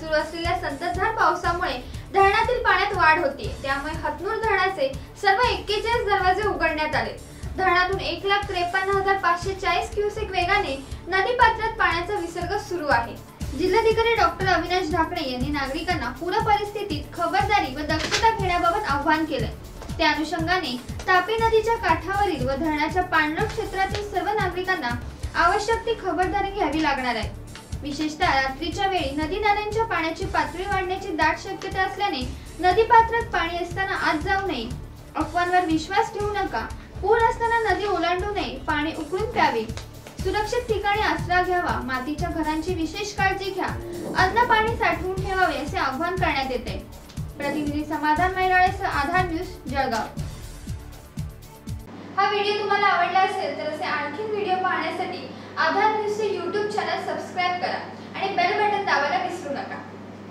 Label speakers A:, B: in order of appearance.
A: सुरू असलेल्या संततधार पावसामुळे धरणातील पाण्यात वाढ होती त्यामुळे हतनूर धरणाचे सर्व एक्केचाळीस दरवाजे उघडण्यात आले. धरणातून एक लाख त्रेपन्न हजार पाचशे चाळीस क्युसेक वेगाने नदी पात्रात पाण्याचा विसर्ग सुरू आहे. जिल्हाधिकारी डॉक्टर अविनाश ढाकणे यांनी नागरिकांना पूर परिस्थितीत खबरदारी व दक्षता घेण्याबाबत आवाहन केले त्या अनुषंगाने तापी नदीच्या काठावरील व धरणाच्या पाणलोट क्षेत्रातील सर्व नागरिकांना आवश्यक ती खबरदारी घ्यावी लागणार आहे. विशेषतः रात्रीच्या वेळी नदी नाल्यांच्या पाण्याची पातळी वाढण्याची दाट शक्यता असल्याने नदी पात्रात पाणी असताना आत जाऊ नये. अफवांवर विश्वास ठेवू नका. पूर असताना नदी ओलांडू नये. पाणी उकळून प्यावे. सुरक्षित ठिकाणी आसरा घ्यावा. मातीच्या घरांची विशेष काळजी घ्या. अन्न पाणी साठवून ठेवावे असे आवाहन करण्यात येते. प्रतिनिधी समाधान मैराळेसह आधार न्यूज जळगाव. हा व्हिडिओ तुम्हाला आवडला असेल तर असे आणखी व्हिडिओ पाहण्यासाठी आधार न्यूज